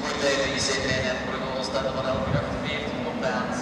Het die zit en voor de goal staat er van elke dag 14 op de.